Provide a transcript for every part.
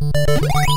Música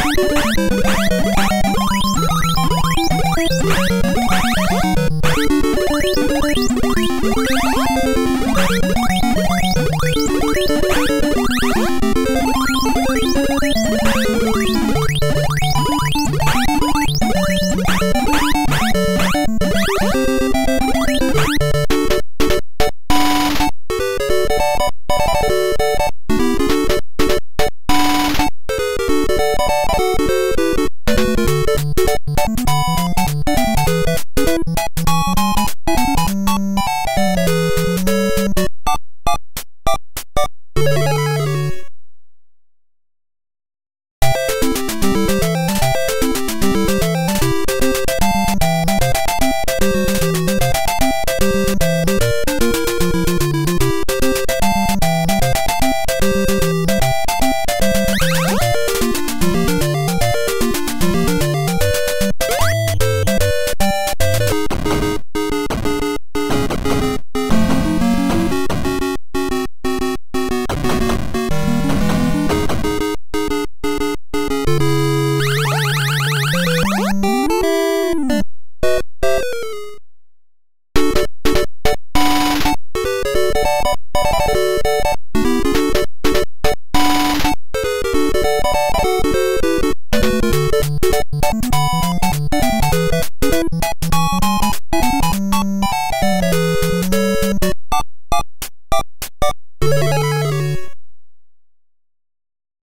Thank you.